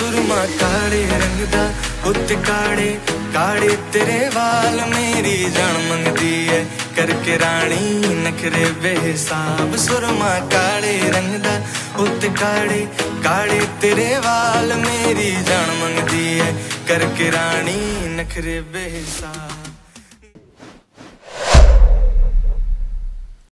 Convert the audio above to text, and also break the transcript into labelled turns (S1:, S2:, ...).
S1: ਸੁਰਮਾ ਕਾਲੇ ਰੰਗ ਦਾ ਉੱਤੇ ਕਾੜੇ ਕਾੜੇ ਤੇਰੇ ਵਾਲ ਮੇਰੀ ਜਾਨ ਮੰਗਦੀ ਐ ਕਰਕੇ ਰਾਣੀ ਨਖਰੇ ਬੇਹਿਸਾਬ ਸੁਰਮਾ ਕਾਲੇ ਰੰਗ ਦਾ ਉੱਤੇ ਕਾੜੇ ਕਾੜੇ ਤੇਰੇ ਵਾਲ ਮੇਰੀ ਜਾਨ ਮੰਗਦੀ ਐ ਕਰਕੇ ਰਾਣੀ ਨਖਰੇ ਬੇਹਿਸਾਬ